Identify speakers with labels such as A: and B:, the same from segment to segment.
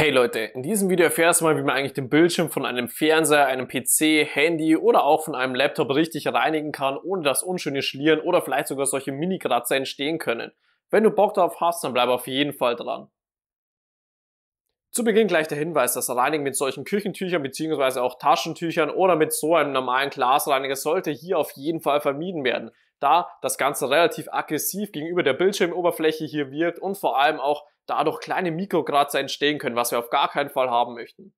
A: Hey Leute, in diesem Video erfährst du mal, wie man eigentlich den Bildschirm von einem Fernseher, einem PC, Handy oder auch von einem Laptop richtig reinigen kann, ohne dass unschöne Schlieren oder vielleicht sogar solche Mini-Kratzer entstehen können. Wenn du Bock darauf hast, dann bleib auf jeden Fall dran. Zu Beginn gleich der Hinweis, das Reinigen mit solchen Küchentüchern bzw. auch Taschentüchern oder mit so einem normalen Glasreiniger sollte hier auf jeden Fall vermieden werden, da das Ganze relativ aggressiv gegenüber der Bildschirmoberfläche hier wirkt und vor allem auch dadurch kleine Mikrokratzer entstehen können, was wir auf gar keinen Fall haben möchten.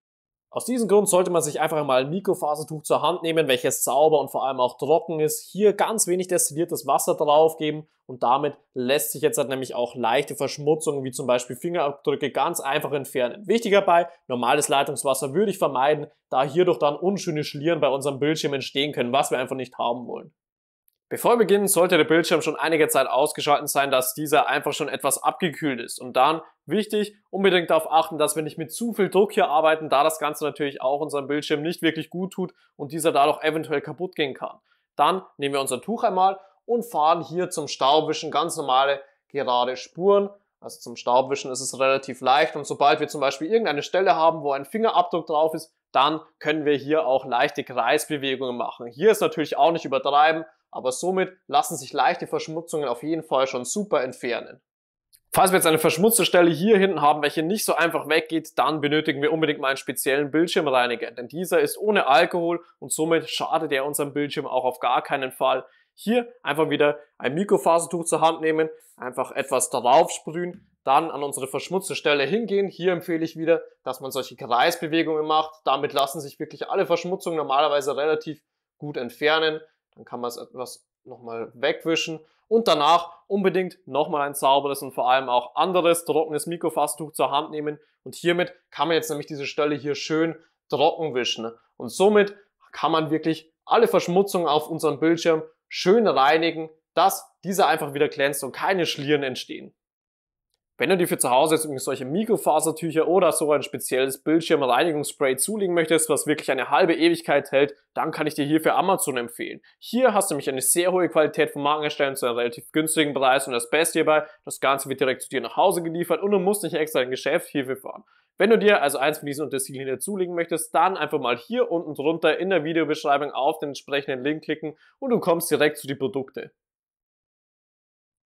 A: Aus diesem Grund sollte man sich einfach mal ein Mikrofasertuch zur Hand nehmen, welches sauber und vor allem auch trocken ist. Hier ganz wenig destilliertes Wasser drauf geben und damit lässt sich jetzt halt nämlich auch leichte Verschmutzungen wie zum Beispiel Fingerabdrücke ganz einfach entfernen. Wichtig dabei, normales Leitungswasser würde ich vermeiden, da hierdurch dann unschöne Schlieren bei unserem Bildschirm entstehen können, was wir einfach nicht haben wollen. Bevor wir beginnen, sollte der Bildschirm schon einige Zeit ausgeschaltet sein, dass dieser einfach schon etwas abgekühlt ist. Und dann, wichtig, unbedingt darauf achten, dass wir nicht mit zu viel Druck hier arbeiten, da das Ganze natürlich auch unserem Bildschirm nicht wirklich gut tut und dieser dadurch eventuell kaputt gehen kann. Dann nehmen wir unser Tuch einmal und fahren hier zum Staubwischen ganz normale gerade Spuren. Also zum Staubwischen ist es relativ leicht und sobald wir zum Beispiel irgendeine Stelle haben, wo ein Fingerabdruck drauf ist, dann können wir hier auch leichte Kreisbewegungen machen. Hier ist natürlich auch nicht übertreiben, aber somit lassen sich leichte Verschmutzungen auf jeden Fall schon super entfernen. Falls wir jetzt eine verschmutzte Stelle hier hinten haben, welche nicht so einfach weggeht, dann benötigen wir unbedingt mal einen speziellen Bildschirmreiniger, denn dieser ist ohne Alkohol und somit schadet er unserem Bildschirm auch auf gar keinen Fall. Hier einfach wieder ein Mikrofasertuch zur Hand nehmen, einfach etwas darauf sprühen, dann an unsere verschmutzte Stelle hingehen. Hier empfehle ich wieder, dass man solche Kreisbewegungen macht. Damit lassen sich wirklich alle Verschmutzungen normalerweise relativ gut entfernen. Dann kann man es etwas nochmal wegwischen und danach unbedingt nochmal ein sauberes und vor allem auch anderes trockenes Mikrofasertuch zur Hand nehmen und hiermit kann man jetzt nämlich diese Stelle hier schön trocken wischen und somit kann man wirklich alle Verschmutzungen auf unserem Bildschirm schön reinigen, dass dieser einfach wieder glänzt und keine Schlieren entstehen. Wenn du dir für zu Hause jetzt solche Mikrofasertücher oder so ein spezielles Bildschirmreinigungsspray zulegen möchtest, was wirklich eine halbe Ewigkeit hält, dann kann ich dir hierfür Amazon empfehlen. Hier hast du nämlich eine sehr hohe Qualität von Markenherstellern zu einem relativ günstigen Preis und das Beste hierbei, das Ganze wird direkt zu dir nach Hause geliefert und du musst nicht extra ein Geschäft hierfür fahren. Wenn du dir also eins von diesen Utensilien zulegen möchtest, dann einfach mal hier unten drunter in der Videobeschreibung auf den entsprechenden Link klicken und du kommst direkt zu die Produkte.